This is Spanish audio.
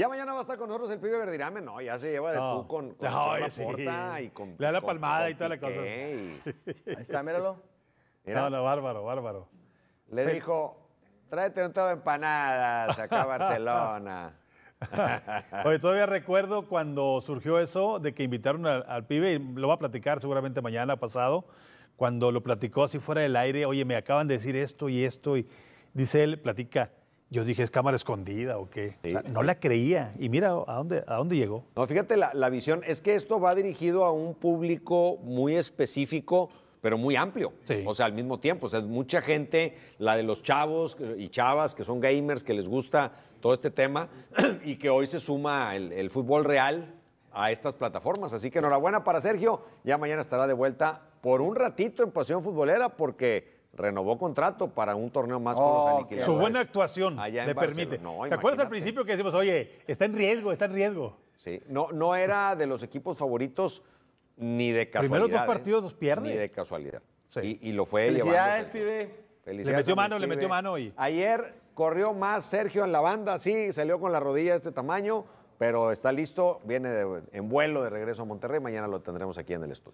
Ya mañana va a estar con nosotros el pibe Verdirame. No, ya se lleva de No. tú con, No, sí. Laporta y con. Le da la con- palmada con y toda la cosa. Ahí está, míralo. Mira, No, no, bárbaro, bárbaro. le dijo: tráete un todo de empanadas acá a Barcelona. Oye, todavía recuerdo cuando surgió eso de que invitaron al, al pibe, y lo va a platicar seguramente mañana pasado, cuando lo platicó así fuera del aire, oye, me acaban de decir esto y esto, y dice él, platica, yo dije, ¿es cámara escondida o qué? O Sí, sea, no sí. la creía, y mira a dónde, a dónde llegó. No, fíjate la, la visión. Es que esto va dirigido a un público muy específico, pero muy amplio. Sí. O sea, al mismo tiempo. O sea, mucha gente, la de los chavos y chavas que son gamers, que les gusta todo este tema y que hoy se suma el, el fútbol real a estas plataformas. Así que enhorabuena para Sergio. Ya mañana estará de vuelta por un ratito en Pasión Futbolera porque renovó contrato para un torneo más con Oh, los qué aniquiladores. Su buena actuación allá le permite. No, ¿Te acuerdas al principio que decimos, oye, está en riesgo, está en riesgo? Sí, no, no era de los equipos favoritos ni de casualidad. Primeros dos partidos los pierde. Ni de casualidad. Sí. Y, y lo fue Felicidades, pibe. Felicidades Le metió mano, le metió mano y- Ayer corrió más Sergio en la banda, sí, salió con la rodilla de este tamaño, pero está listo, viene de- en vuelo de regreso a Monterrey. Mañana lo tendremos aquí en el estudio.